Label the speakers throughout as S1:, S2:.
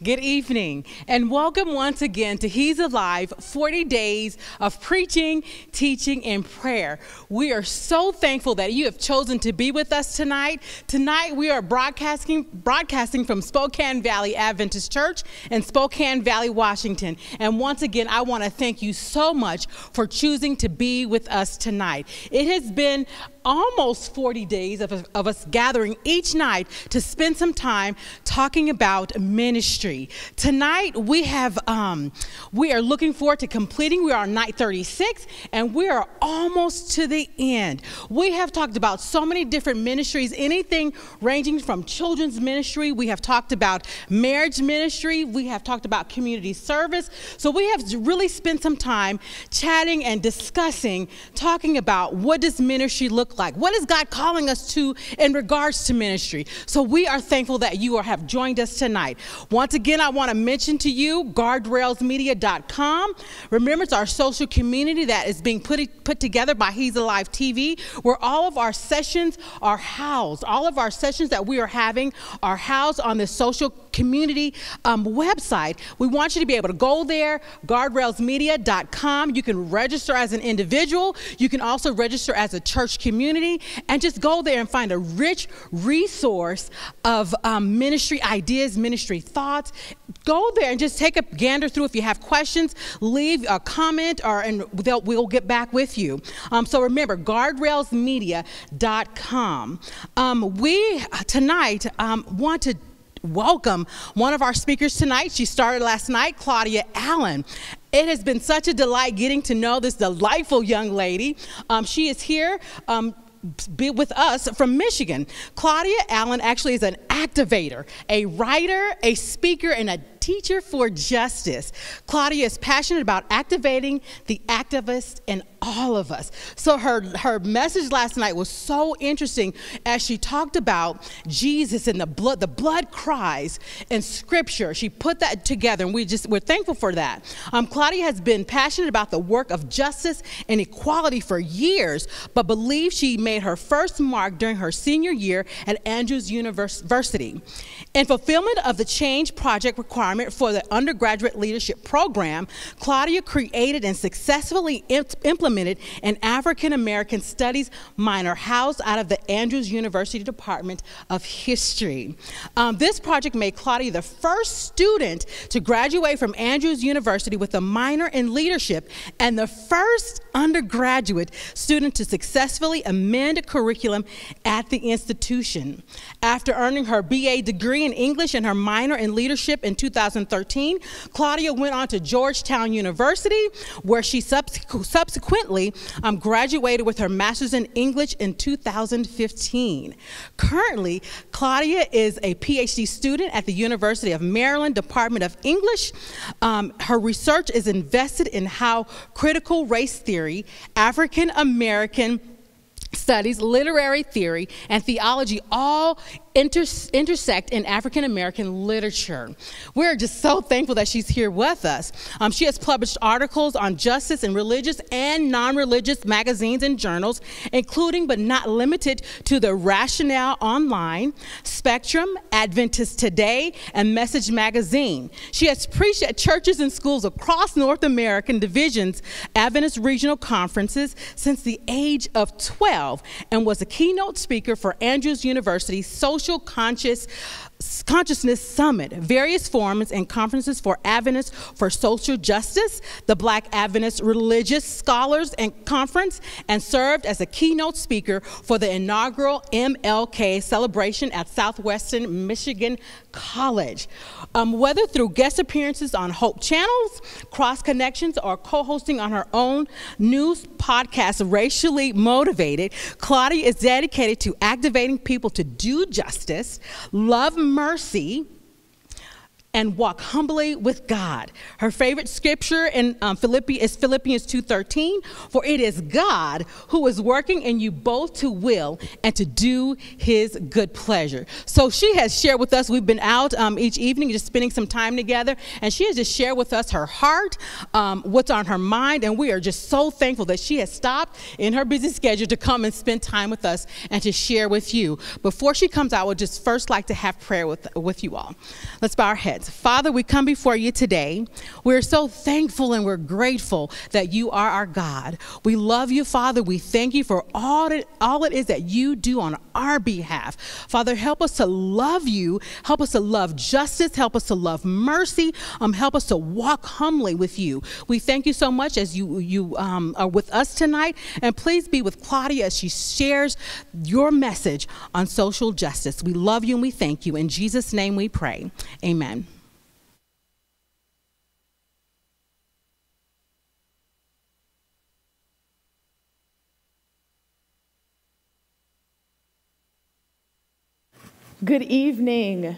S1: Good evening, and welcome once again to He's Alive 40 Days of Preaching, Teaching, and Prayer. We are so thankful that you have chosen to be with us tonight. Tonight, we are broadcasting, broadcasting from Spokane Valley Adventist Church in Spokane Valley, Washington. And once again, I want to thank you so much for choosing to be with us tonight. It has been almost 40 days of, of us gathering each night to spend some time talking about ministry. Tonight we have um, we are looking forward to completing. We are on night 36 and we are almost to the end. We have talked about so many different ministries, anything ranging from children's ministry. We have talked about marriage ministry. We have talked about community service. So we have really spent some time chatting and discussing, talking about what does ministry look like? What is God calling us to in regards to ministry? So we are thankful that you are, have joined us tonight. Once again, I want to mention to you guardrailsmedia.com. Remember, it's our social community that is being put, put together by He's Alive TV, where all of our sessions are housed. All of our sessions that we are having are housed on the social community um, website. We want you to be able to go there, guardrailsmedia.com. You can register as an individual. You can also register as a church community and just go there and find a rich resource of um, ministry ideas, ministry thoughts. Go there and just take a gander through. If you have questions, leave a comment or and we'll get back with you. Um, so remember, guardrailsmedia.com. Um, we tonight um, want to welcome one of our speakers tonight. She started last night, Claudia Allen. It has been such a delight getting to know this delightful young lady. Um, she is here. Um, be with us from Michigan. Claudia Allen actually is an activator, a writer, a speaker, and a teacher for justice. Claudia is passionate about activating the activist in all of us. So her, her message last night was so interesting as she talked about Jesus and the blood, the blood cries in scripture. She put that together and we just, we're thankful for that. Um, Claudia has been passionate about the work of justice and equality for years, but believes she made her first mark during her senior year at Andrews University. In fulfillment of the change project requirement for the undergraduate leadership program, Claudia created and successfully imp implemented an African American Studies minor housed out of the Andrews University Department of History. Um, this project made Claudia the first student to graduate from Andrews University with a minor in leadership and the first undergraduate student to successfully amend a curriculum at the institution. After earning her BA degree in English and her minor in leadership in 2013. Claudia went on to Georgetown University, where she subsequently um, graduated with her master's in English in 2015. Currently, Claudia is a PhD student at the University of Maryland Department of English. Um, her research is invested in how critical race theory, African American studies, literary theory, and theology all inter intersect in African American literature. We're just so thankful that she's here with us. Um, she has published articles on justice in religious and non religious magazines and journals, including but not limited to the Rationale Online, Spectrum, Adventist Today, and Message Magazine. She has preached at churches and schools across North American divisions, Adventist regional conferences since the age of 12, and was a keynote speaker for Andrews University Social social conscious Consciousness Summit, various forums and conferences for Adventists for social justice, the Black Adventist Religious Scholars and Conference, and served as a keynote speaker for the inaugural MLK celebration at Southwestern Michigan College. Um, whether through guest appearances on Hope Channels, Cross Connections, or co hosting on her own news podcast, Racially Motivated, Claudia is dedicated to activating people to do justice, love mercy, and walk humbly with God. Her favorite scripture in um, Philippi is Philippians 2:13, for it is God who is working in you both to will and to do his good pleasure. So she has shared with us, we've been out um, each evening just spending some time together, and she has just shared with us her heart, um, what's on her mind, and we are just so thankful that she has stopped in her busy schedule to come and spend time with us and to share with you. Before she comes out, I would just first like to have prayer with, with you all. Let's bow our heads. Father, we come before you today. We're so thankful and we're grateful that you are our God. We love you, Father. We thank you for all it, all it is that you do on our behalf. Father, help us to love you. Help us to love justice. Help us to love mercy. Um, help us to walk humbly with you. We thank you so much as you, you um, are with us tonight. And please be with Claudia as she shares your message on social justice. We love you and we thank you. In Jesus' name we pray. Amen.
S2: Good evening.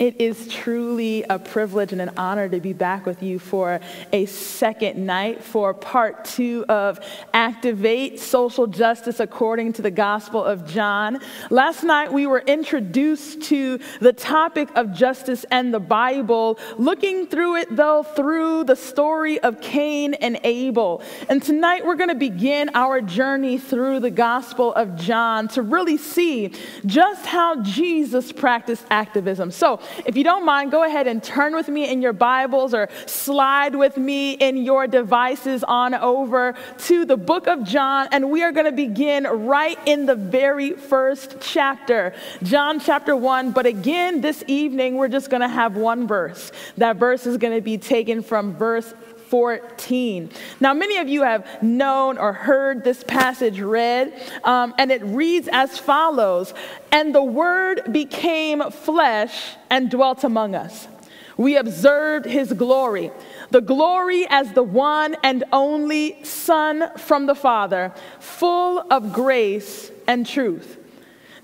S2: It is truly a privilege and an honor to be back with you for a second night for part two of Activate Social Justice According to the Gospel of John. Last night we were introduced to the topic of justice and the Bible, looking through it though through the story of Cain and Abel. And tonight we're going to begin our journey through the Gospel of John to really see just how Jesus practiced activism. So, if you don't mind, go ahead and turn with me in your Bibles or slide with me in your devices on over to the book of John. And we are going to begin right in the very first chapter, John chapter 1. But again, this evening, we're just going to have one verse. That verse is going to be taken from verse 14. Now, many of you have known or heard this passage read, um, and it reads as follows And the Word became flesh and dwelt among us. We observed his glory, the glory as the one and only Son from the Father, full of grace and truth.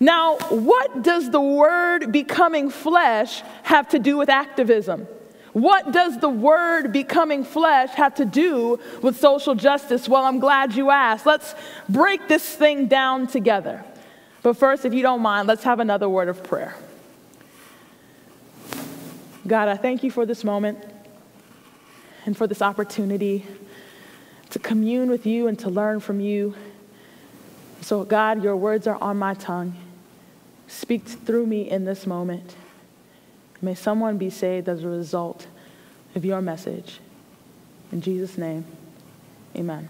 S2: Now, what does the word becoming flesh have to do with activism? What does the word becoming flesh have to do with social justice? Well, I'm glad you asked. Let's break this thing down together. But first, if you don't mind, let's have another word of prayer. God, I thank you for this moment and for this opportunity to commune with you and to learn from you. So, God, your words are on my tongue. Speak through me in this moment. May someone be saved as a result of your message. In Jesus' name, amen.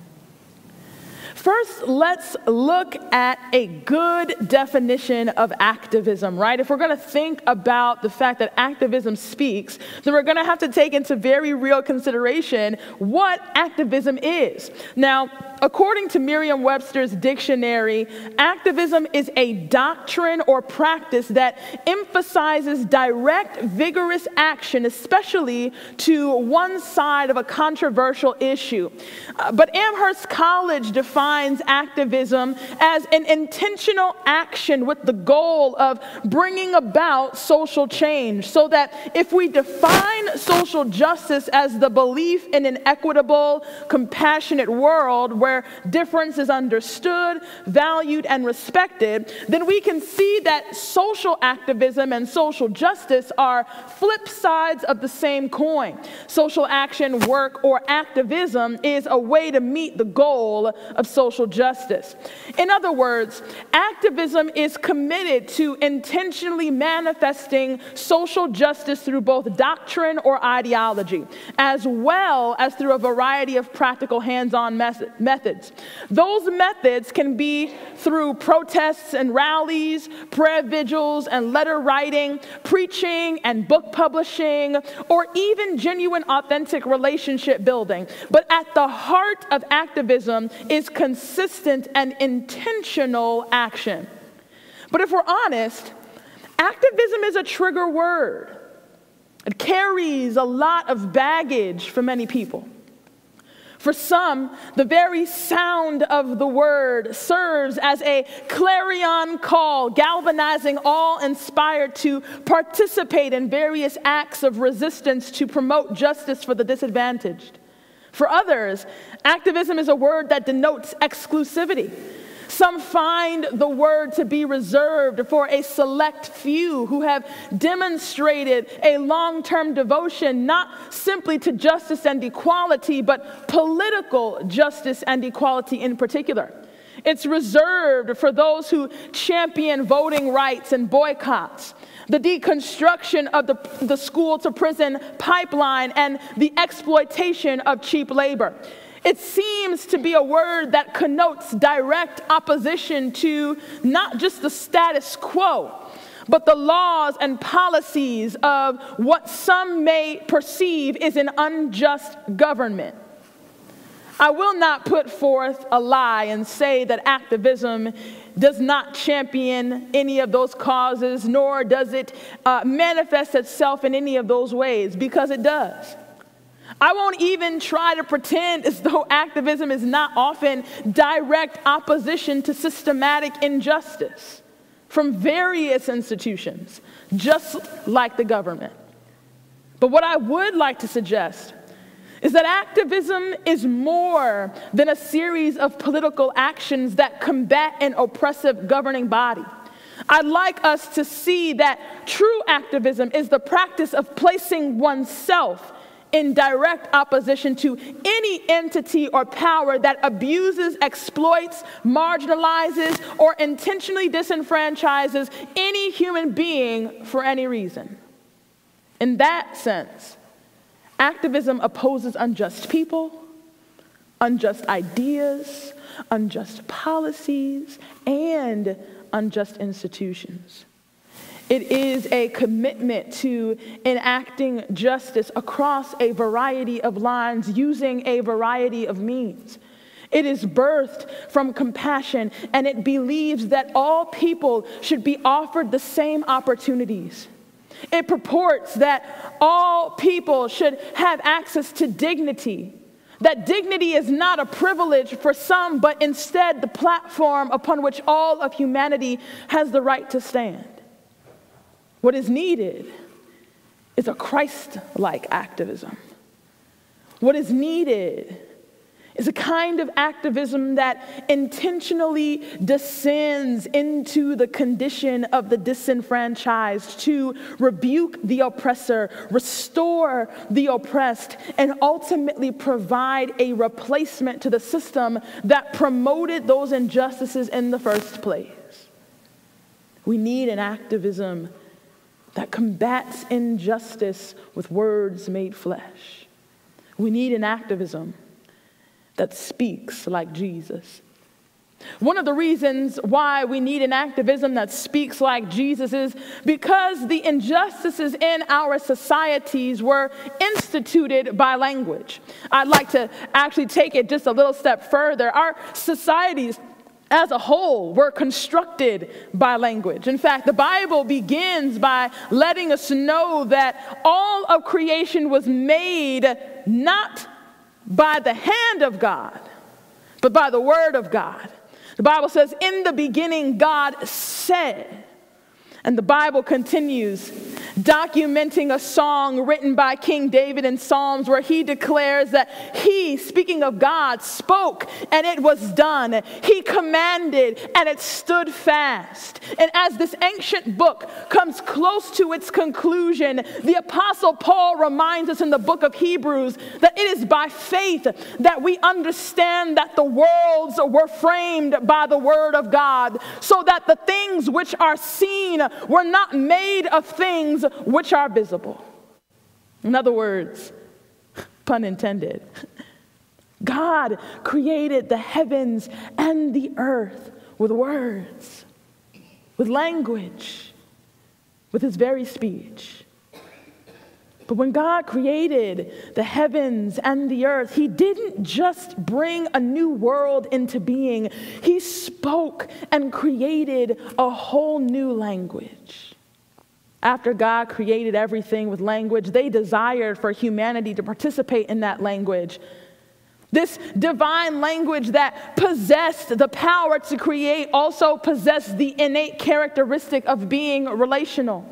S2: First, let's look at a good definition of activism, right? If we're going to think about the fact that activism speaks, then we're going to have to take into very real consideration what activism is. Now, according to Merriam Webster's dictionary, activism is a doctrine or practice that emphasizes direct, vigorous action, especially to one side of a controversial issue. Uh, but Amherst College defines activism as an intentional action with the goal of bringing about social change. So that if we define social justice as the belief in an equitable, compassionate world, where difference is understood, valued, and respected, then we can see that social activism and social justice are flip sides of the same coin. Social action, work, or activism is a way to meet the goal of social justice. In other words, activism is committed to intentionally manifesting social justice through both doctrine or ideology, as well as through a variety of practical hands on methods. Those methods can be through protests and rallies, prayer vigils and letter writing, preaching and book publishing, or even genuine, authentic relationship building. But at the heart of activism is consistent and intentional action. But if we're honest, activism is a trigger word. It carries a lot of baggage for many people. For some, the very sound of the word serves as a clarion call, galvanizing all inspired to participate in various acts of resistance to promote justice for the disadvantaged. For others, activism is a word that denotes exclusivity some find the word to be reserved for a select few who have demonstrated a long term devotion not simply to justice and equality, but political justice and equality in particular. It's reserved for those who champion voting rights and boycotts the deconstruction of the, the school to prison pipeline, and the exploitation of cheap labor. It seems to be a word that connotes direct opposition to not just the status quo, but the laws and policies of what some may perceive is an unjust government. I will not put forth a lie and say that activism does not champion any of those causes, nor does it uh, manifest itself in any of those ways, because it does. I won't even try to pretend as though activism is not often direct opposition to systematic injustice from various institutions, just like the government. But what I would like to suggest is that activism is more than a series of political actions that combat an oppressive governing body. I'd like us to see that true activism is the practice of placing oneself in direct opposition to any entity or power that abuses, exploits, marginalizes, or intentionally disenfranchises any human being for any reason. In that sense, activism opposes unjust people, unjust ideas, unjust policies, and unjust institutions. It is a commitment to enacting justice across a variety of lines using a variety of means. It is birthed from compassion and it believes that all people should be offered the same opportunities. It purports that all people should have access to dignity, that dignity is not a privilege for some, but instead the platform upon which all of humanity has the right to stand. What is needed is a Christ like activism. What is needed is a kind of activism that intentionally descends into the condition of the disenfranchised to rebuke the oppressor, restore the oppressed, and ultimately provide a replacement to the system that promoted those injustices in the first place. We need an activism that combats injustice with words made flesh. We need an activism that speaks like Jesus. One of the reasons why we need an activism that speaks like Jesus is because the injustices in our societies were instituted by language. I'd like to actually take it just a little step further. Our societies as a whole were constructed by language. In fact, the Bible begins by letting us know that all of creation was made not by the hand of God, but by the word of God. The Bible says, In the beginning, God said, and the Bible continues documenting a song written by King David in Psalms where he declares that he, speaking of God, spoke and it was done. He commanded and it stood fast. And as this ancient book comes close to its conclusion, the Apostle Paul reminds us in the book of Hebrews that it is by faith that we understand that the worlds were framed by the word of God, so that the things which are seen were not made of things which are visible. In other words, pun intended, God created the heavens and the earth with words, with language, with his very speech. But when God created the heavens and the earth, He didn't just bring a new world into being, He spoke and created a whole new language. After God created everything with language, they desired for humanity to participate in that language. This divine language that possessed the power to create also possessed the innate characteristic of being relational.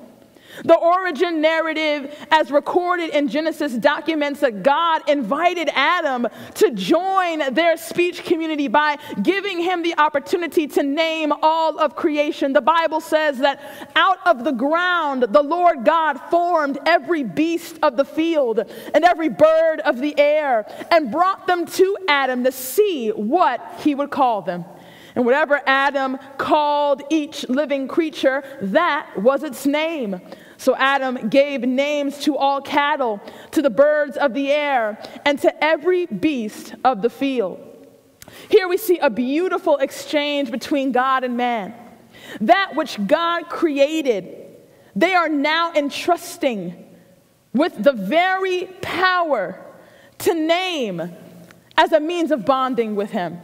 S2: The origin narrative, as recorded in Genesis, documents that God invited Adam to join their speech community by giving him the opportunity to name all of creation. The Bible says that out of the ground, the Lord God formed every beast of the field and every bird of the air and brought them to Adam to see what he would call them. And whatever Adam called each living creature, that was its name. So Adam gave names to all cattle, to the birds of the air, and to every beast of the field. Here we see a beautiful exchange between God and man. That which God created, they are now entrusting with the very power to name as a means of bonding with Him.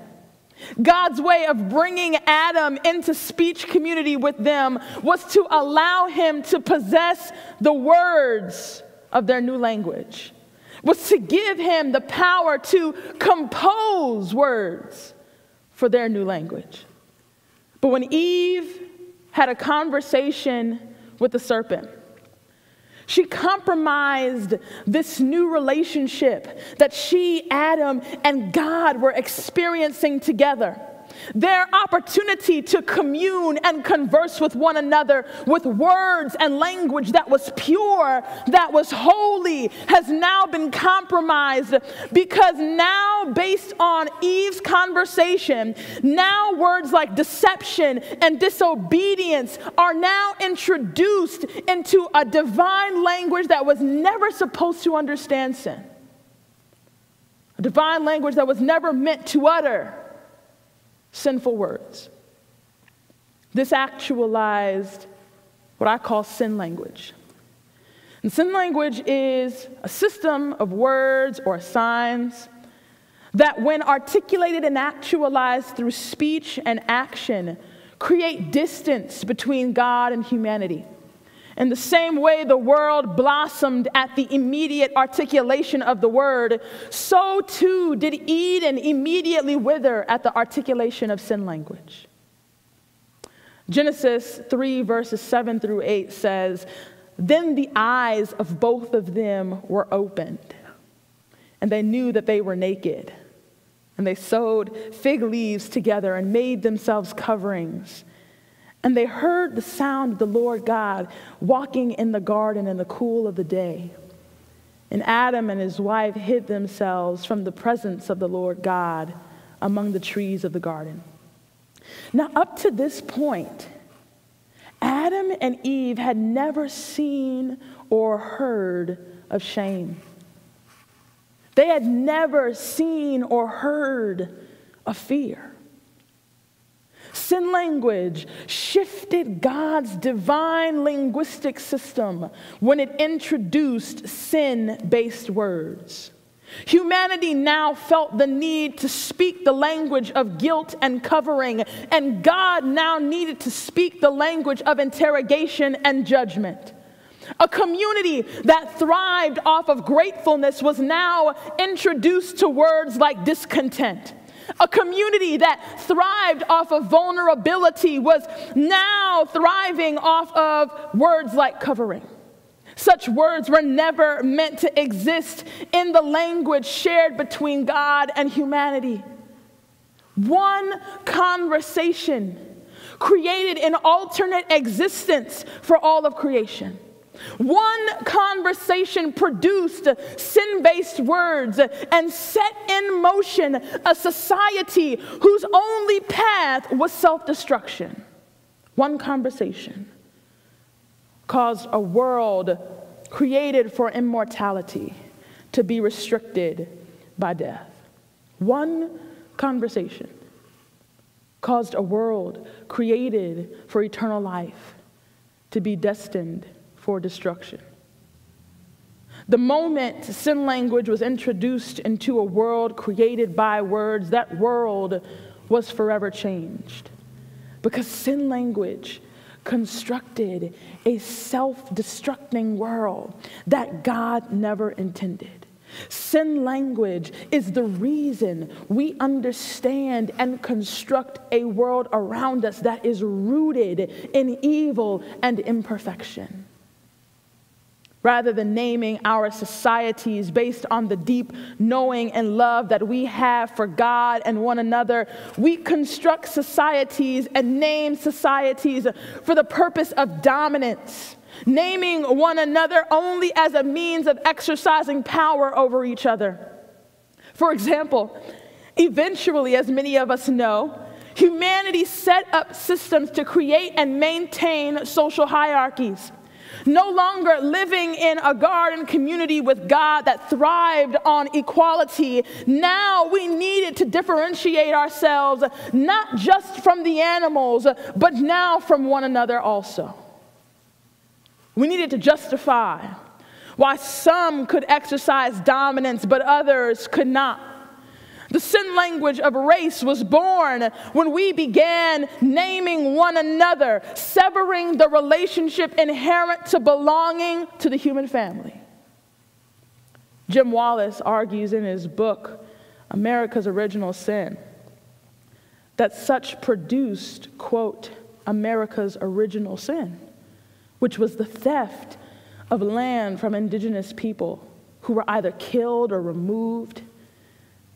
S2: God's way of bringing Adam into speech community with them was to allow him to possess the words of their new language, was to give him the power to compose words for their new language. But when Eve had a conversation with the serpent, she compromised this new relationship that she, Adam, and God were experiencing together. Their opportunity to commune and converse with one another with words and language that was pure, that was holy, has now been compromised because now, based on Eve's conversation, now words like deception and disobedience are now introduced into a divine language that was never supposed to understand sin. A divine language that was never meant to utter sinful words. This actualized what I call sin language. And sin language is a system of words or signs that, when articulated and actualized through speech and action, create distance between God and humanity. In the same way the world blossomed at the immediate articulation of the word, so too did Eden immediately wither at the articulation of sin language. Genesis 3, verses 7 through 8 says, Then the eyes of both of them were opened, and they knew that they were naked. And they sewed fig leaves together and made themselves coverings. And they heard the sound of the Lord God walking in the garden in the cool of the day. And Adam and his wife hid themselves from the presence of the Lord God among the trees of the garden. Now, up to this point, Adam and Eve had never seen or heard of shame. They had never seen or heard of fear. Sin language shifted God's divine linguistic system when it introduced sin based words. Humanity now felt the need to speak the language of guilt and covering, and God now needed to speak the language of interrogation and judgment. A community that thrived off of gratefulness was now introduced to words like discontent a community that thrived off of vulnerability was now thriving off of words like covering. Such words were never meant to exist in the language shared between God and humanity. One conversation created an alternate existence for all of creation. One conversation produced sin based words and set in motion a society whose only path was self destruction. One conversation caused a world created for immortality to be restricted by death. One conversation caused a world created for eternal life to be destined for destruction. The moment sin language was introduced into a world created by words, that world was forever changed. Because sin language constructed a self destructing world that God never intended. Sin language is the reason we understand and construct a world around us that is rooted in evil and imperfection. Rather than naming our societies based on the deep knowing and love that we have for God and one another, we construct societies and name societies for the purpose of dominance, naming one another only as a means of exercising power over each other. For example, eventually, as many of us know, humanity set up systems to create and maintain social hierarchies. No longer living in a garden community with God that thrived on equality. Now we needed to differentiate ourselves, not just from the animals, but now from one another also. We needed to justify why some could exercise dominance, but others could not. The sin language of race was born when we began naming one another, severing the relationship inherent to belonging to the human family. Jim Wallis argues in his book, America's Original Sin, that such produced, quote, America's original sin, which was the theft of land from indigenous people who were either killed or removed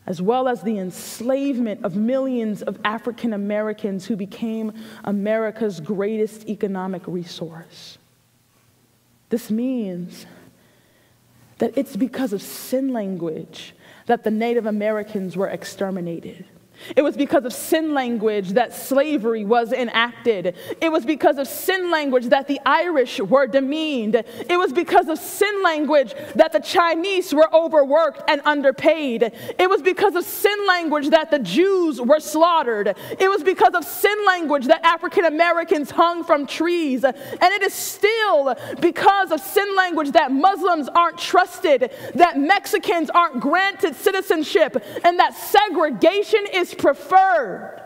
S2: as well as the enslavement of millions of African Americans who became America's greatest economic resource. This means that it's because of sin language that the Native Americans were exterminated. It was because of sin language that slavery was enacted. It was because of sin language that the Irish were demeaned. It was because of sin language that the Chinese were overworked and underpaid. It was because of sin language that the Jews were slaughtered. It was because of sin language that African Americans hung from trees. And it is still because of sin language that Muslims aren't trusted, that Mexicans aren't granted citizenship, and that segregation is is preferred.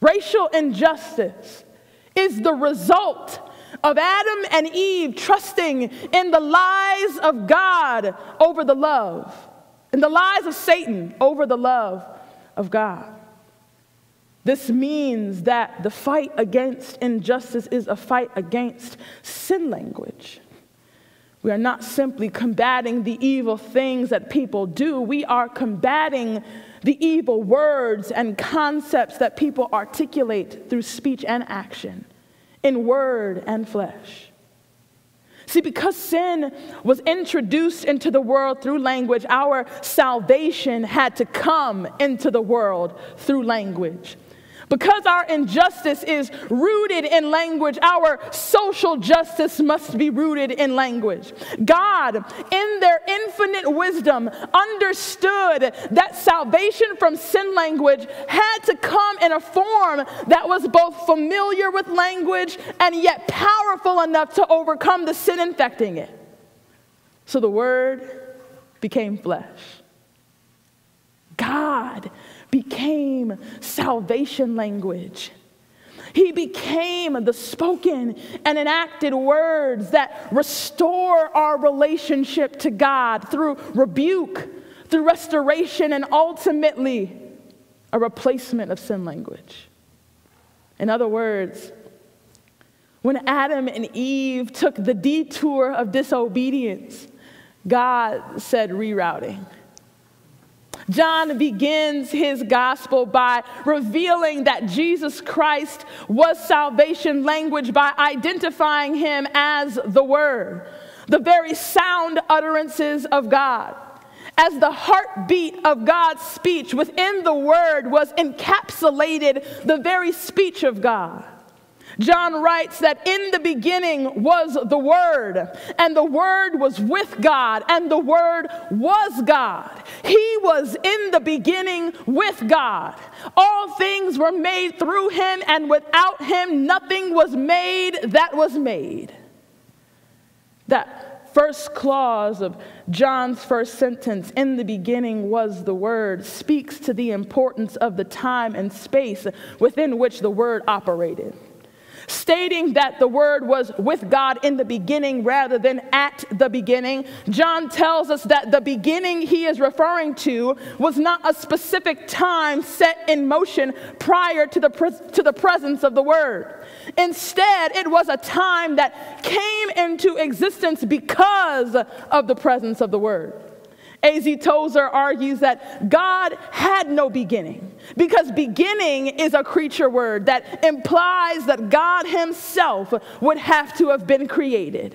S2: Racial injustice is the result of Adam and Eve trusting in the lies of God over the love, and the lies of Satan over the love of God. This means that the fight against injustice is a fight against sin language. We are not simply combating the evil things that people do, we are combating the evil words and concepts that people articulate through speech and action, in word and flesh. See, because sin was introduced into the world through language, our salvation had to come into the world through language. Because our injustice is rooted in language, our social justice must be rooted in language. God, in their infinite wisdom, understood that salvation from sin language had to come in a form that was both familiar with language and yet powerful enough to overcome the sin infecting it. So the Word became flesh. God became salvation language. He became the spoken and enacted words that restore our relationship to God through rebuke, through restoration, and ultimately a replacement of sin language. In other words, when Adam and Eve took the detour of disobedience, God said rerouting. John begins his gospel by revealing that Jesus Christ was salvation language by identifying him as the Word, the very sound utterances of God. As the heartbeat of God's speech within the Word was encapsulated the very speech of God. John writes that in the beginning was the Word, and the Word was with God, and the Word was God. He was in the beginning with God. All things were made through him, and without him, nothing was made that was made. That first clause of John's first sentence, in the beginning was the Word, speaks to the importance of the time and space within which the Word operated stating that the Word was with God in the beginning rather than at the beginning. John tells us that the beginning he is referring to was not a specific time set in motion prior to the, to the presence of the Word. Instead, it was a time that came into existence because of the presence of the Word. A.Z. Tozer argues that God had no beginning because beginning is a creature word that implies that God Himself would have to have been created.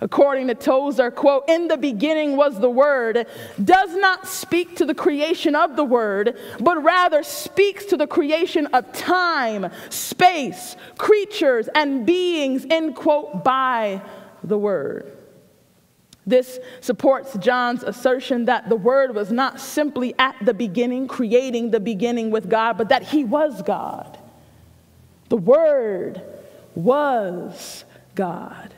S2: according to Tozer, quote, in the beginning was the Word, does not speak to the creation of the Word, but rather speaks to the creation of time, space, creatures, and beings, end quote, by the Word. This supports John's assertion that the Word was not simply at the beginning, creating the beginning with God, but that He was God. The Word was God.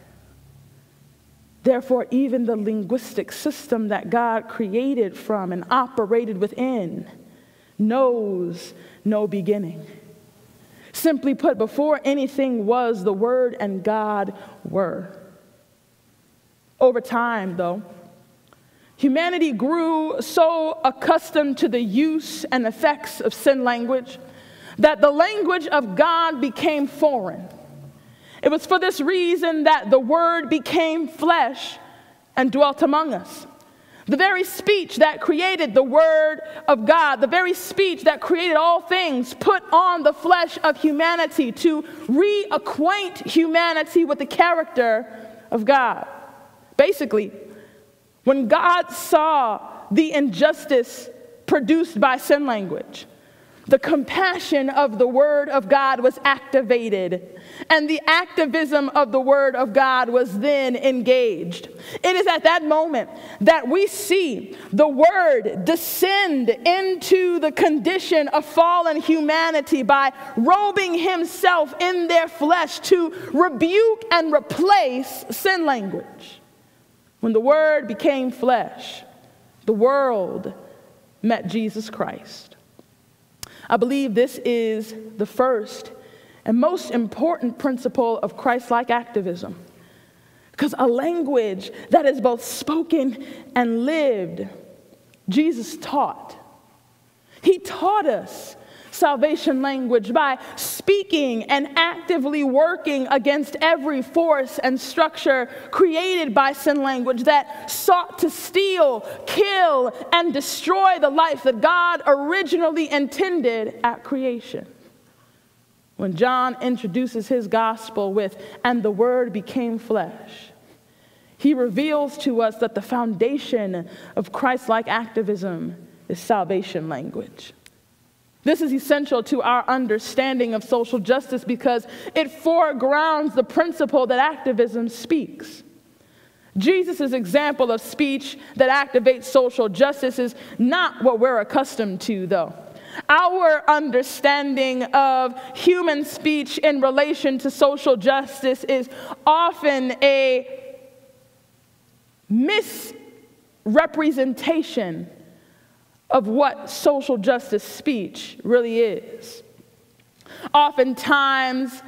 S2: Therefore, even the linguistic system that God created from and operated within knows no beginning. Simply put, before anything was, the Word and God were. Over time, though, humanity grew so accustomed to the use and effects of sin language that the language of God became foreign. It was for this reason that the Word became flesh and dwelt among us. The very speech that created the Word of God, the very speech that created all things, put on the flesh of humanity to reacquaint humanity with the character of God. Basically, when God saw the injustice produced by sin language, the compassion of the Word of God was activated, and the activism of the Word of God was then engaged. It is at that moment that we see the Word descend into the condition of fallen humanity by robing Himself in their flesh to rebuke and replace sin language. When the Word became flesh, the world met Jesus Christ. I believe this is the first and most important principle of Christ like activism. Because a language that is both spoken and lived, Jesus taught. He taught us salvation language by speaking and actively working against every force and structure created by sin language that sought to steal, kill, and destroy the life that God originally intended at creation. When John introduces his gospel with, and the word became flesh, he reveals to us that the foundation of Christ like activism is salvation language. This is essential to our understanding of social justice because it foregrounds the principle that activism speaks. Jesus' example of speech that activates social justice is not what we're accustomed to, though. Our understanding of human speech in relation to social justice is often a misrepresentation of what social justice speech really is. Oftentimes,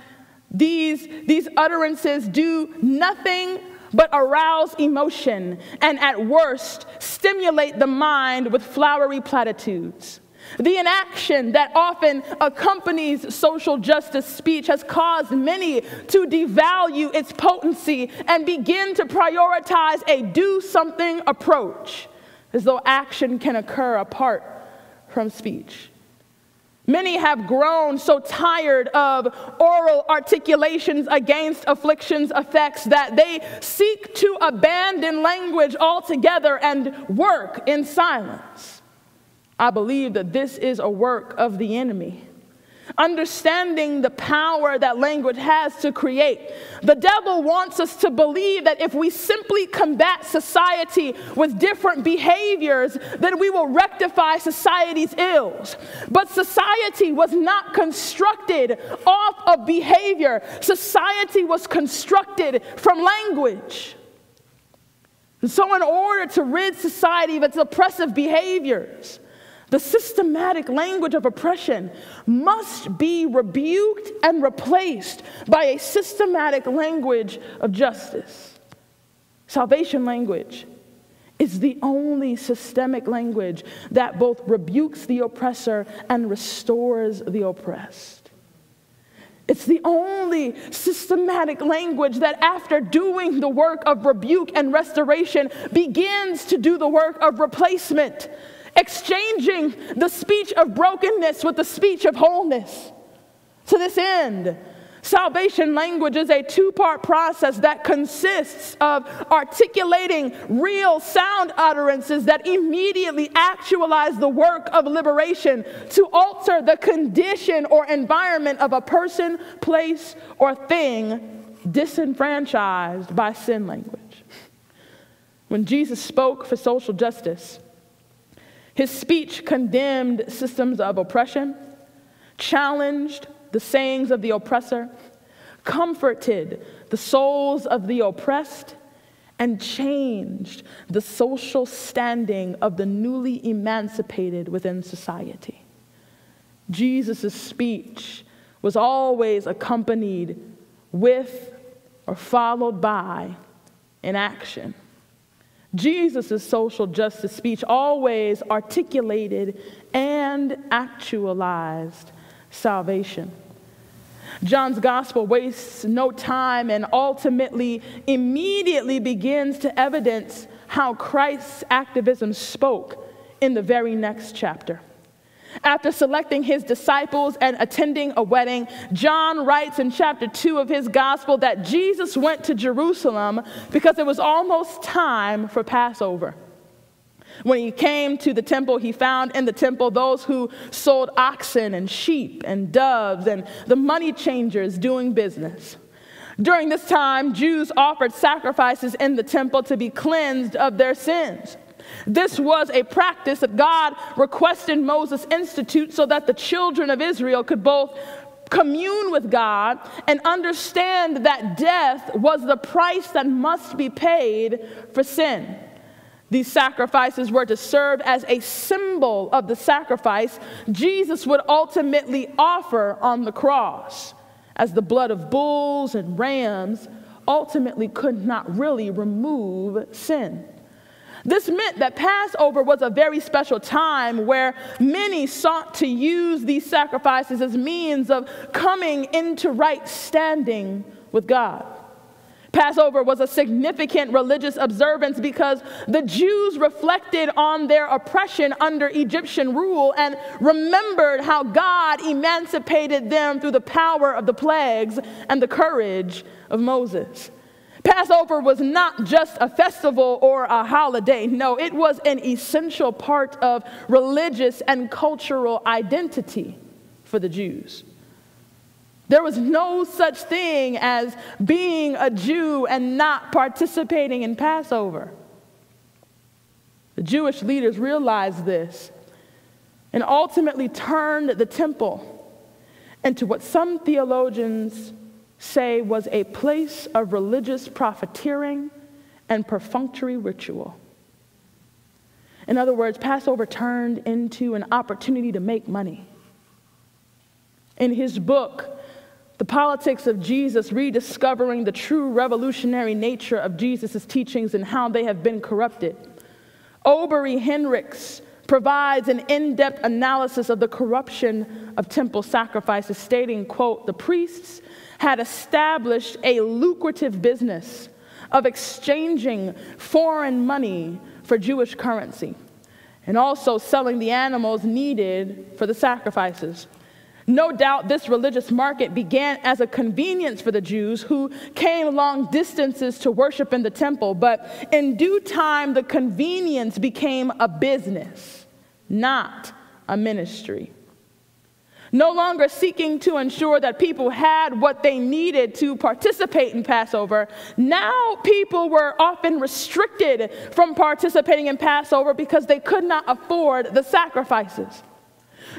S2: these, these utterances do nothing but arouse emotion and, at worst, stimulate the mind with flowery platitudes. The inaction that often accompanies social justice speech has caused many to devalue its potency and begin to prioritize a do something approach as though action can occur apart from speech. Many have grown so tired of oral articulations against affliction's effects that they seek to abandon language altogether and work in silence. I believe that this is a work of the enemy understanding the power that language has to create. The devil wants us to believe that if we simply combat society with different behaviors, then we will rectify society's ills. But society was not constructed off of behavior, society was constructed from language. And so, in order to rid society of its oppressive behaviors, the systematic language of oppression must be rebuked and replaced by a systematic language of justice. Salvation language is the only systemic language that both rebukes the oppressor and restores the oppressed. It's the only systematic language that, after doing the work of rebuke and restoration, begins to do the work of replacement exchanging the speech of brokenness with the speech of wholeness. To this end, Salvation language is a two part process that consists of articulating real sound utterances that immediately actualize the work of liberation to alter the condition or environment of a person, place, or thing disenfranchised by sin language. When Jesus spoke for social justice, his speech condemned systems of oppression, challenged the sayings of the oppressor, comforted the souls of the oppressed, and changed the social standing of the newly emancipated within society. Jesus' speech was always accompanied with or followed by an action. Jesus' social justice speech always articulated and actualized salvation. John's gospel wastes no time and ultimately, immediately begins to evidence how Christ's activism spoke in the very next chapter. After selecting his disciples and attending a wedding, John writes in chapter 2 of his gospel that Jesus went to Jerusalem because it was almost time for Passover. When he came to the temple, he found in the temple those who sold oxen and sheep and doves and the money changers doing business. During this time, Jews offered sacrifices in the temple to be cleansed of their sins. This was a practice that God requested Moses institute so that the children of Israel could both commune with God and understand that death was the price that must be paid for sin. These sacrifices were to serve as a symbol of the sacrifice Jesus would ultimately offer on the cross, as the blood of bulls and rams ultimately could not really remove sin. This meant that Passover was a very special time where many sought to use these sacrifices as means of coming into right standing with God. Passover was a significant religious observance because the Jews reflected on their oppression under Egyptian rule and remembered how God emancipated them through the power of the plagues and the courage of Moses. Passover was not just a festival or a holiday. No, it was an essential part of religious and cultural identity for the Jews. There was no such thing as being a Jew and not participating in Passover. The Jewish leaders realized this and ultimately turned the temple into what some theologians say was a place of religious profiteering and perfunctory ritual. In other words, Passover turned into an opportunity to make money. In his book, the politics of Jesus, rediscovering the true revolutionary nature of Jesus' teachings and how they have been corrupted. Obery Hendricks provides an in-depth analysis of the corruption of temple sacrifices, stating, quote, the priests had established a lucrative business of exchanging foreign money for Jewish currency and also selling the animals needed for the sacrifices. No doubt this religious market began as a convenience for the Jews who came long distances to worship in the temple, but in due time, the convenience became a business, not a ministry. No longer seeking to ensure that people had what they needed to participate in Passover, now people were often restricted from participating in Passover because they could not afford the sacrifices.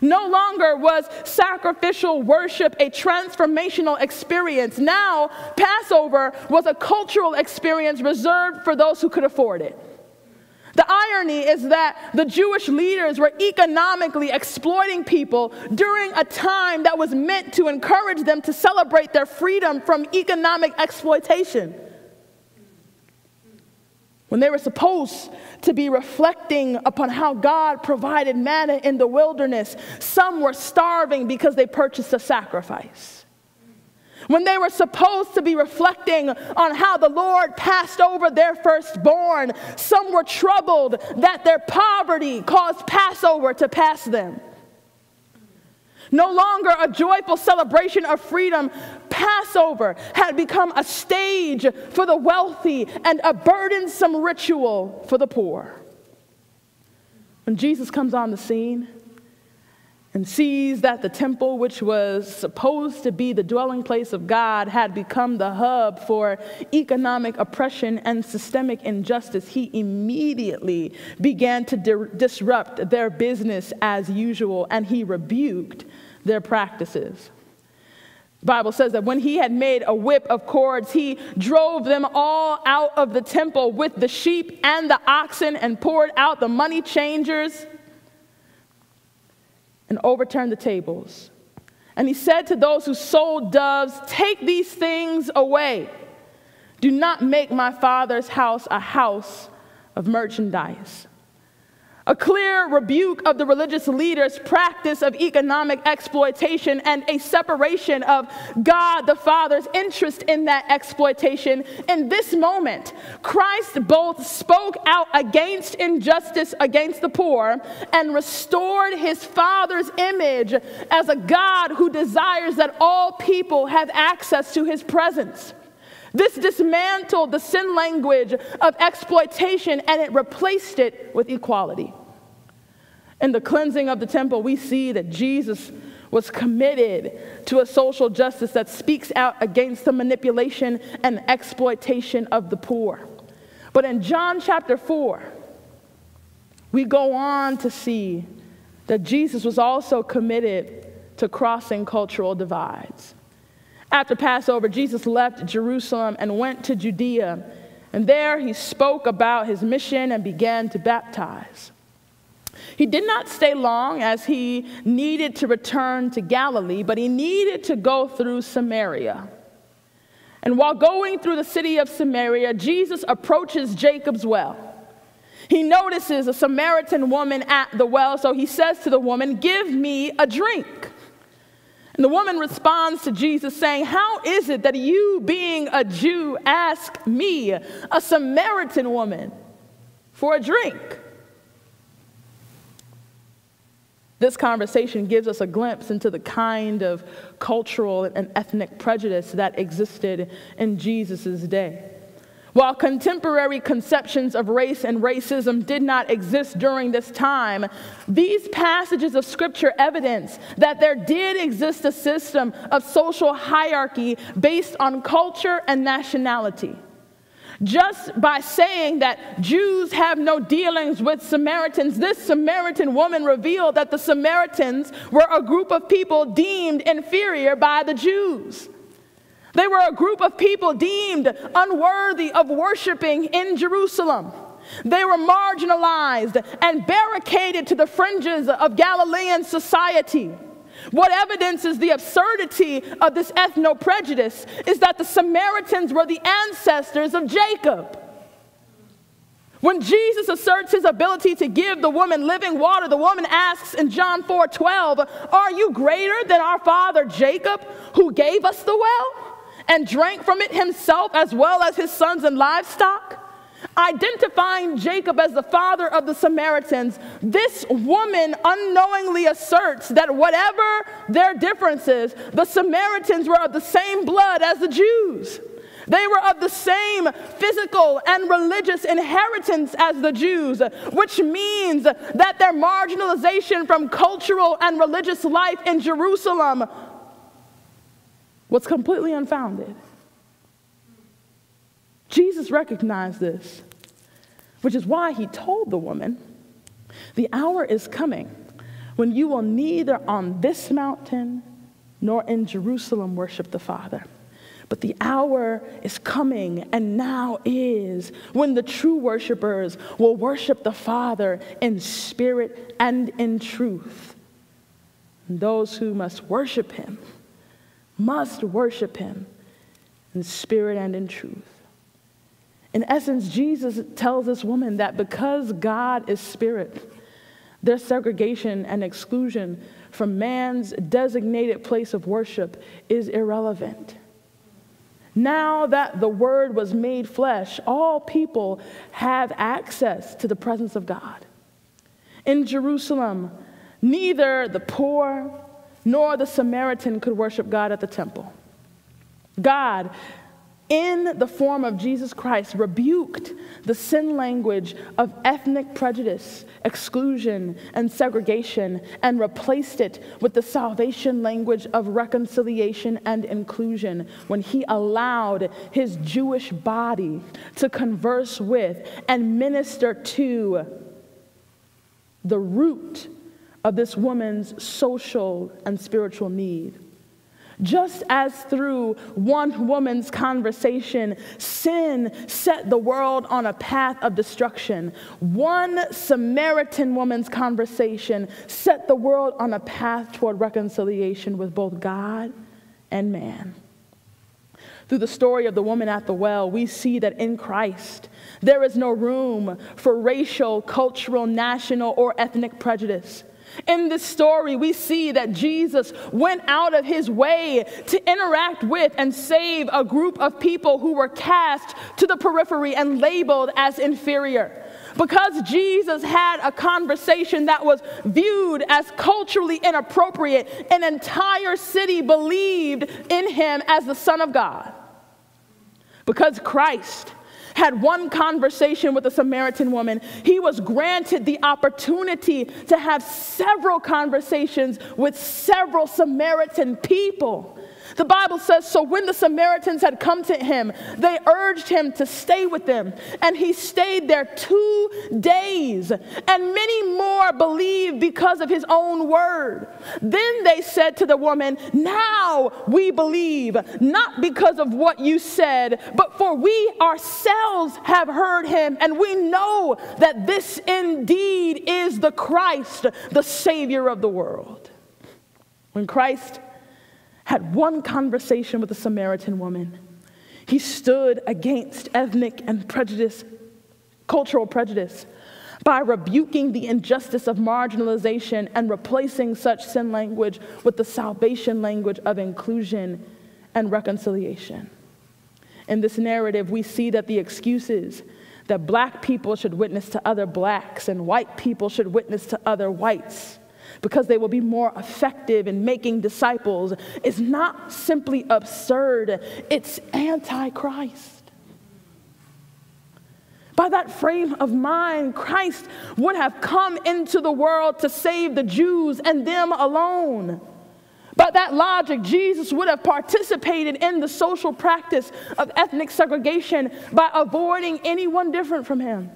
S2: No longer was sacrificial worship a transformational experience. Now, Passover was a cultural experience reserved for those who could afford it. The irony is that the Jewish leaders were economically exploiting people during a time that was meant to encourage them to celebrate their freedom from economic exploitation when they were supposed to be reflecting upon how God provided manna in the wilderness, some were starving because they purchased a sacrifice. When they were supposed to be reflecting on how the Lord passed over their firstborn, some were troubled that their poverty caused Passover to pass them. No longer a joyful celebration of freedom, Passover had become a stage for the wealthy and a burdensome ritual for the poor. When Jesus comes on the scene, and sees that the temple, which was supposed to be the dwelling place of God, had become the hub for economic oppression and systemic injustice, he immediately began to di- disrupt their business as usual and he rebuked their practices. The Bible says that when he had made a whip of cords, he drove them all out of the temple with the sheep and the oxen and poured out the money changers and overturned the tables. And he said to those who sold doves, Take these things away. Do not make my father's house a house of merchandise a clear rebuke of the religious leaders' practice of economic exploitation and a separation of God the Father's interest in that exploitation. In this moment, Christ both spoke out against injustice against the poor and restored his Father's image as a God who desires that all people have access to his presence. This dismantled the sin language of exploitation and it replaced it with equality. In the cleansing of the temple, we see that Jesus was committed to a social justice that speaks out against the manipulation and exploitation of the poor. But in John chapter 4, we go on to see that Jesus was also committed to crossing cultural divides. After Passover, Jesus left Jerusalem and went to Judea, and there he spoke about his mission and began to baptize. He did not stay long as he needed to return to Galilee, but he needed to go through Samaria. And while going through the city of Samaria, Jesus approaches Jacob's well. He notices a Samaritan woman at the well, so he says to the woman, Give me a drink. And the woman responds to Jesus, saying, How is it that you, being a Jew, ask me, a Samaritan woman, for a drink? This conversation gives us a glimpse into the kind of cultural and ethnic prejudice that existed in Jesus' day. While contemporary conceptions of race and racism did not exist during this time, these passages of scripture evidence that there did exist a system of social hierarchy based on culture and nationality. Just by saying that Jews have no dealings with Samaritans, this Samaritan woman revealed that the Samaritans were a group of people deemed inferior by the Jews. They were a group of people deemed unworthy of worshiping in Jerusalem. They were marginalized and barricaded to the fringes of Galilean society. What evidences the absurdity of this ethno prejudice is that the Samaritans were the ancestors of Jacob. When Jesus asserts his ability to give the woman living water, the woman asks in John 4 12, Are you greater than our father Jacob, who gave us the well and drank from it himself as well as his sons and livestock? Identifying Jacob as the father of the Samaritans, this woman unknowingly asserts that whatever their differences, the Samaritans were of the same blood as the Jews. They were of the same physical and religious inheritance as the Jews, which means that their marginalization from cultural and religious life in Jerusalem was completely unfounded. Jesus recognized this, which is why he told the woman, The hour is coming when you will neither on this mountain nor in Jerusalem worship the Father. But the hour is coming, and now is, when the true worshipers will worship the Father in spirit and in truth. And those who must worship him must worship him in spirit and in truth. In essence, Jesus tells this woman that because God is spirit, their segregation and exclusion from man's designated place of worship is irrelevant. Now that the Word was made flesh, all people have access to the presence of God. In Jerusalem, neither the poor nor the Samaritan could worship God at the temple. God, in the form of Jesus Christ, rebuked the sin language of ethnic prejudice, exclusion, and segregation, and replaced it with the salvation language of reconciliation and inclusion when he allowed his Jewish body to converse with and minister to the root of this woman's social and spiritual need. Just as through one woman's conversation, sin set the world on a path of destruction, one Samaritan woman's conversation set the world on a path toward reconciliation with both God and man. Through the story of the woman at the well, we see that in Christ, there is no room for racial, cultural, national, or ethnic prejudice. In this story, we see that Jesus went out of his way to interact with and save a group of people who were cast to the periphery and labeled as inferior. Because Jesus had a conversation that was viewed as culturally inappropriate, an entire city believed in him as the Son of God. Because Christ had one conversation with a Samaritan woman, he was granted the opportunity to have several conversations with several Samaritan people. The Bible says, So when the Samaritans had come to him, they urged him to stay with them. And he stayed there two days. And many more believed because of his own word. Then they said to the woman, Now we believe, not because of what you said, but for we ourselves have heard him, and we know that this indeed is the Christ, the Savior of the world. When Christ had one conversation with a Samaritan woman. He stood against ethnic and prejudice, cultural prejudice, by rebuking the injustice of marginalization and replacing such sin language with the salvation language of inclusion and reconciliation. In this narrative, we see that the excuses that black people should witness to other blacks and white people should witness to other whites because they will be more effective in making disciples is not simply absurd, it's antichrist. By that frame of mind, Christ would have come into the world to save the Jews and them alone. By that logic, Jesus would have participated in the social practice of ethnic segregation by avoiding anyone different from him.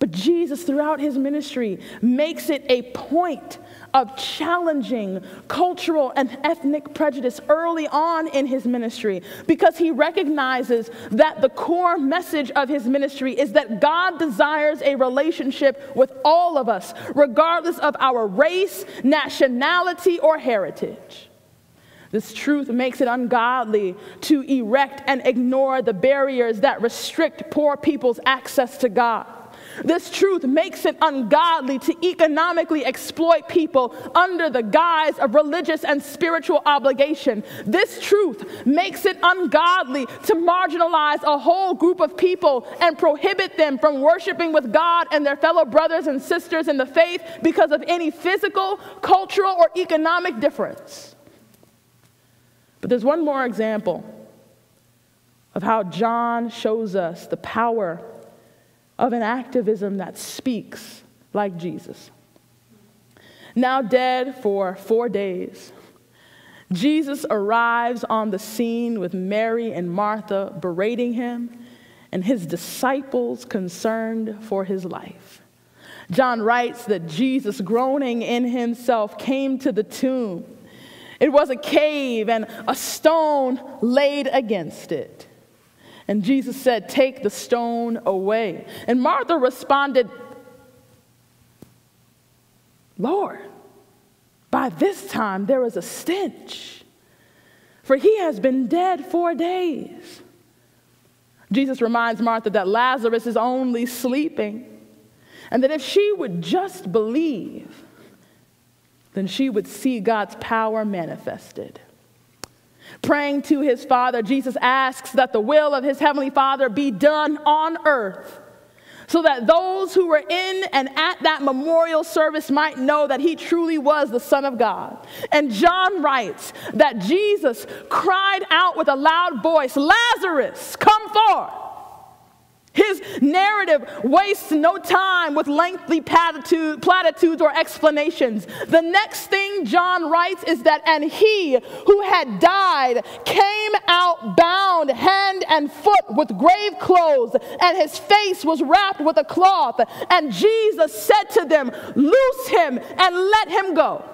S2: But Jesus, throughout his ministry, makes it a point of challenging cultural and ethnic prejudice early on in his ministry because he recognizes that the core message of his ministry is that God desires a relationship with all of us, regardless of our race, nationality, or heritage. This truth makes it ungodly to erect and ignore the barriers that restrict poor people's access to God. This truth makes it ungodly to economically exploit people under the guise of religious and spiritual obligation. This truth makes it ungodly to marginalize a whole group of people and prohibit them from worshiping with God and their fellow brothers and sisters in the faith because of any physical, cultural, or economic difference. But there's one more example of how John shows us the power of an activism that speaks like Jesus. Now dead for four days, Jesus arrives on the scene with Mary and Martha berating him and his disciples concerned for his life. John writes that Jesus, groaning in himself, came to the tomb. It was a cave and a stone laid against it. And Jesus said, Take the stone away. And Martha responded, Lord, by this time there is a stench, for he has been dead four days. Jesus reminds Martha that Lazarus is only sleeping, and that if she would just believe, then she would see God's power manifested. Praying to his Father, Jesus asks that the will of his heavenly Father be done on earth so that those who were in and at that memorial service might know that he truly was the Son of God. And John writes that Jesus cried out with a loud voice, Lazarus, come forth. His narrative wastes no time with lengthy platitudes or explanations. The next thing John writes is that, and he who had died came out bound hand and foot with grave clothes, and his face was wrapped with a cloth. And Jesus said to them, Loose him and let him go.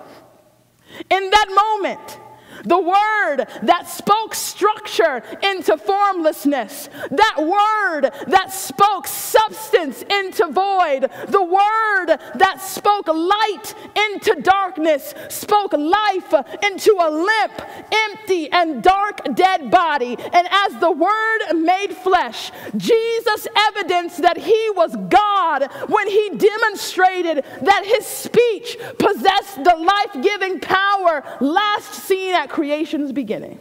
S2: In that moment, the word that spoke structure into formlessness. That word that spoke substance into void. The word that spoke light into darkness. Spoke life into a limp, empty, and dark dead body. And as the word made flesh, Jesus evidenced that he was God when he demonstrated that his speech possessed the life giving power last seen at creation's beginning.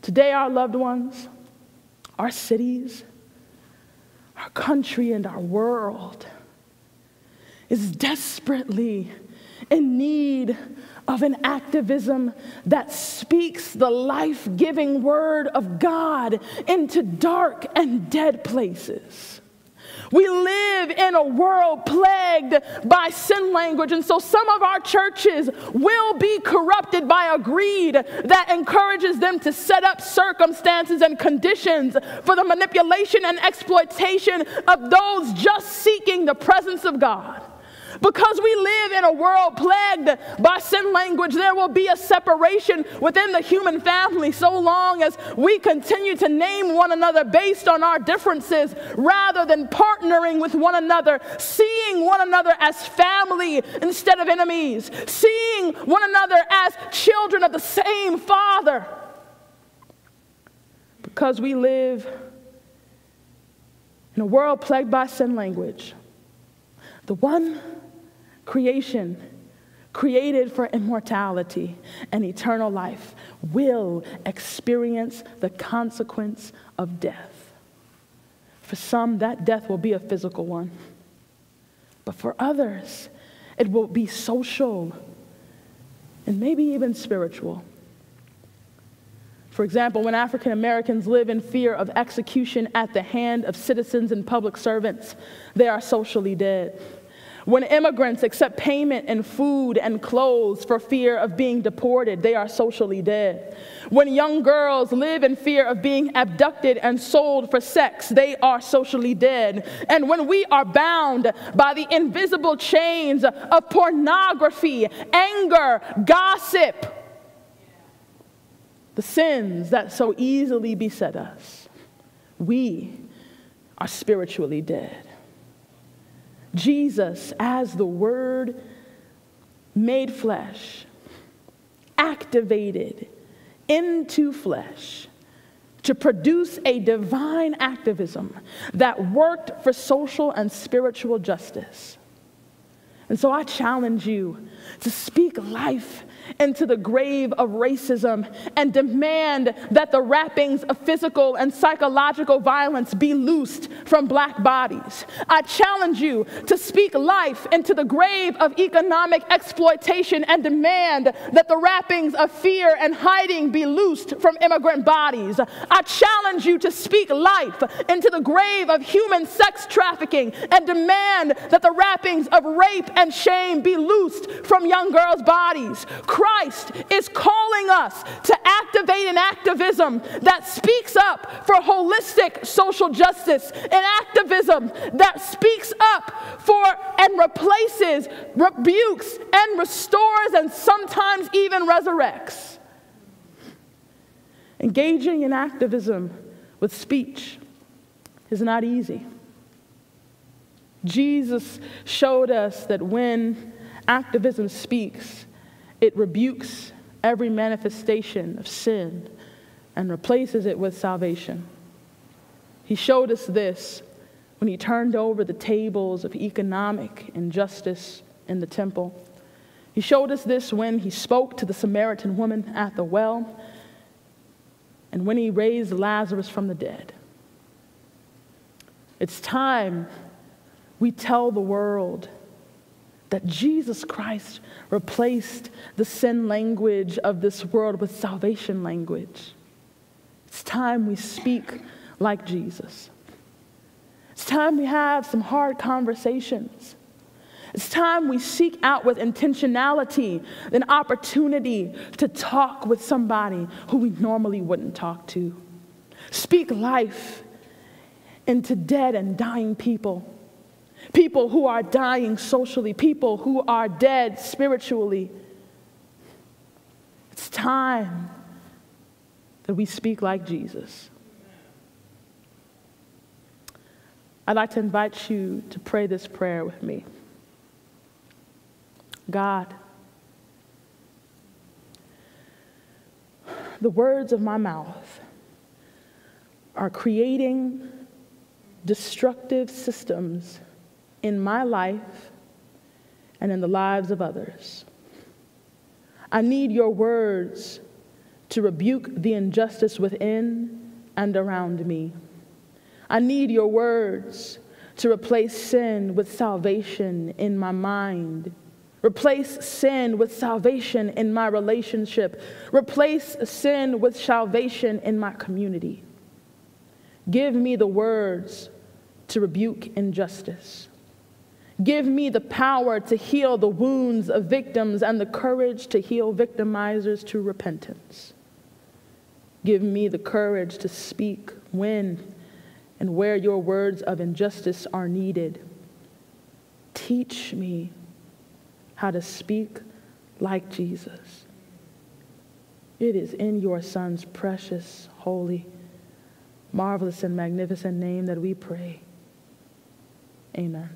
S2: Today, our loved ones, our cities, our country, and our world is desperately in need of an activism that speaks the life giving word of God into dark and dead places. We live in a world plagued by sin language, and so some of our churches will be corrupted by a greed that encourages them to set up circumstances and conditions for the manipulation and exploitation of those just seeking the presence of God. Because we live in a world plagued by sin language, there will be a separation within the human family so long as we continue to name one another based on our differences rather than partnering with one another, seeing one another as family instead of enemies, seeing one another as children of the same Father. Because we live in a world plagued by sin language, the one creation created for immortality and eternal life will experience the consequence of death. For some, that death will be a physical one, but for others, it will be social and maybe even spiritual. For example, when African Americans live in fear of execution at the hand of citizens and public servants, they are socially dead. When immigrants accept payment in food and clothes for fear of being deported, they are socially dead. When young girls live in fear of being abducted and sold for sex, they are socially dead. And when we are bound by the invisible chains of pornography, anger, gossip, the sins that so easily beset us, we are spiritually dead. Jesus as the Word made flesh, activated into flesh to produce a divine activism that worked for social and spiritual justice. And so I challenge you to speak life into the grave of racism and demand that the wrappings of physical and psychological violence be loosed from black bodies. I challenge you to speak life into the grave of economic exploitation and demand that the wrappings of fear and hiding be loosed from immigrant bodies. I challenge you to speak life into the grave of human sex trafficking and demand that the wrappings of rape and shame be loosed from young girls' bodies. Christ is calling us to activate an activism that speaks up for holistic social justice, an activism that speaks up for and replaces, rebukes, and restores, and sometimes even resurrects. Engaging in activism with speech is not easy. Jesus showed us that when activism speaks, it rebukes every manifestation of sin and replaces it with salvation. He showed us this when he turned over the tables of economic injustice in the temple. He showed us this when he spoke to the Samaritan woman at the well and when he raised Lazarus from the dead. It's time we tell the world that Jesus Christ replaced the sin language of this world with salvation language. It's time we speak like Jesus. It's time we have some hard conversations. It's time we seek out with intentionality an opportunity to talk with somebody who we normally wouldn't talk to. Speak life into dead and dying people people who are dying socially, people who are dead spiritually. It's time that we speak like Jesus. I'd like to invite you to pray this prayer with me. God, the words of my mouth are creating destructive systems in my life and in the lives of others. I need your words to rebuke the injustice within and around me. I need your words to replace sin with salvation in my mind. Replace sin with salvation in my relationship. Replace sin with salvation in my community. Give me the words to rebuke injustice. Give me the power to heal the wounds of victims and the courage to heal victimizers to repentance. Give me the courage to speak when and where your words of injustice are needed. Teach me how to speak like Jesus. It is in your Son's precious, holy, marvelous, and magnificent name that we pray. Amen.